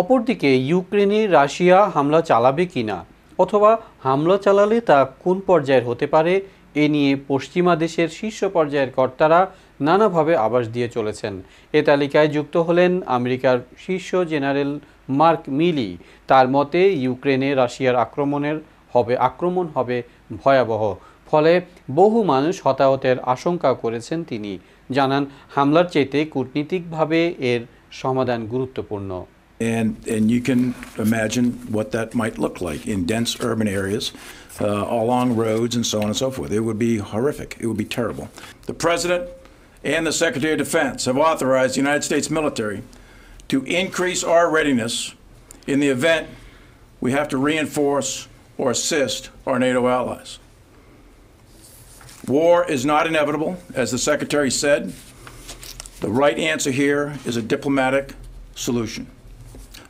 অপরদিকে, ইউক্রেনে রাশিয়া হামলা চালাবে কিনা অথবা হামলা চালালে তা কোন পর্যায়ের হতে পারে, এ নিয়ে পশ্চিমা দেশের শীর্ষ পর্যায়ের কর্তারা নানাভাবে আভাস দিয়ে চলেছেন। এ তালিকায় যুক্ত হলেন আমেরিকার শীর্ষ জেনারেল মার্ক মিলি। তার মতে, ইউক্রেনে রাশিয়ার আক্রমণের হবে, আক্রমণ হবে ভয়াবহ। ফলে বহু মানুষ হতাহতের আশঙ্কা করেছেন তিনি। জানান, হামলার চাইতে কূটনীতিকভাবে এর সমাধান গুরুত্বপূর্ণ। And, and you can imagine what that might look like in dense urban areas, uh, along roads, and so on and so forth. It would be horrific. It would be terrible. The President and the Secretary of Defense have authorized the United States military to increase our readiness in the event we have to reinforce or assist our NATO allies. War is not inevitable, as the Secretary said. The right answer here is a diplomatic solution.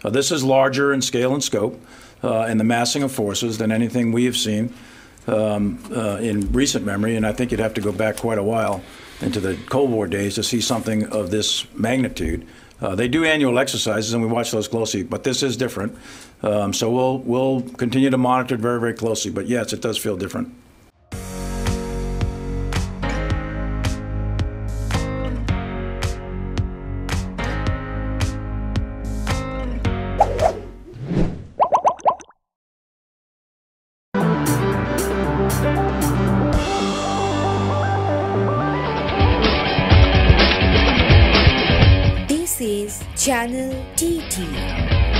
Uh, this is larger in scale and scope uh, and the massing of forces than anything we have seen um, uh, in recent memory, and I think you'd have to go back quite a while into the Cold War days to see something of this magnitude. Uh, they do annual exercises, and we watch those closely, but this is different. Um, so we'll we'll continue to monitor it very very closely. But yes, it does feel different. This is Channel TT.